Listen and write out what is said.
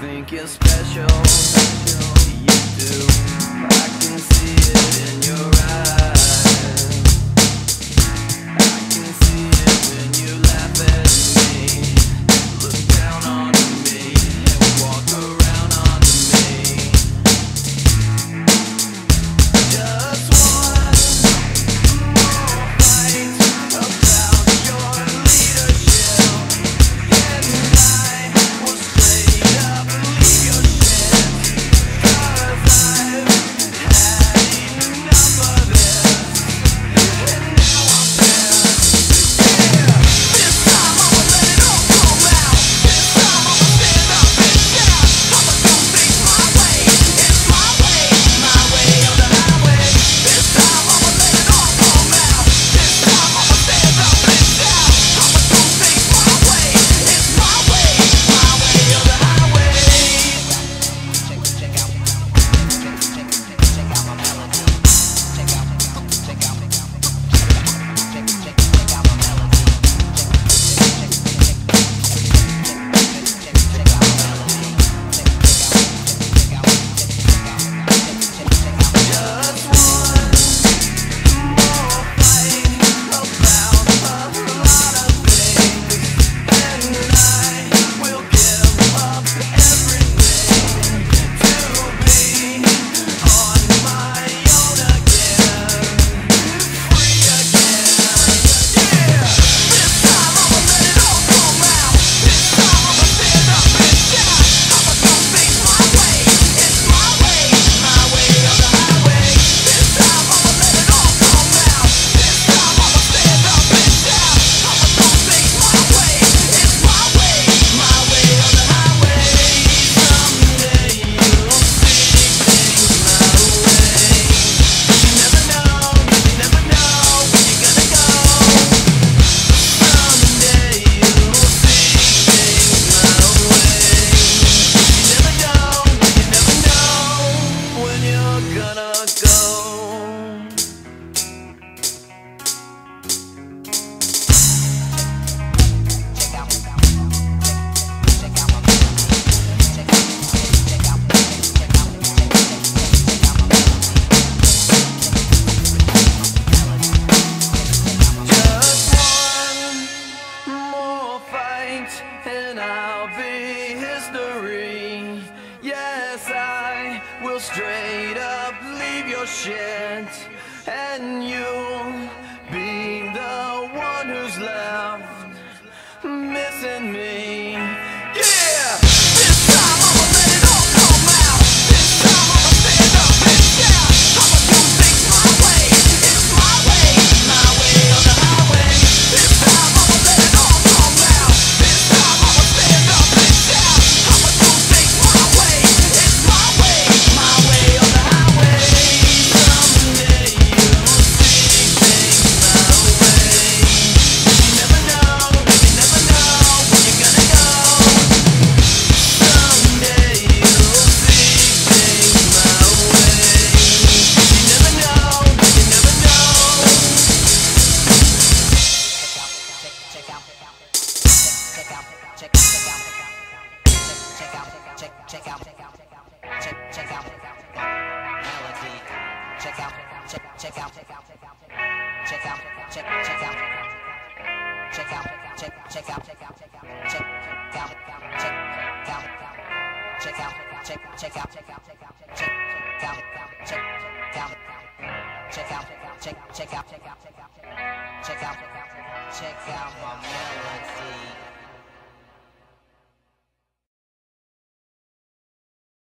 think you're special, you do I can see it in. and I'll be history. Yes, I will straight up leave your shit and you'll be the one who's left missing me. check out my melody.